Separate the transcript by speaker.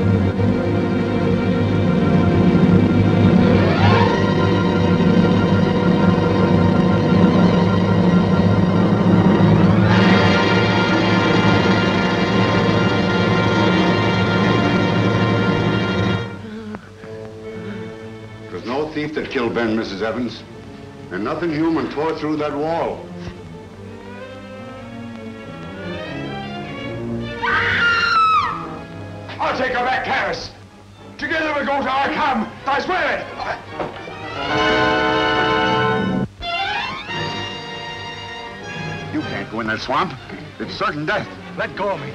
Speaker 1: It was no thief that killed Ben, Mrs. Evans. And nothing human tore through that wall.
Speaker 2: I'll take her back, Kharis. Together we'll go to Arkam. I swear it.
Speaker 1: You can't go in that swamp. It's certain death.
Speaker 2: Let go of me.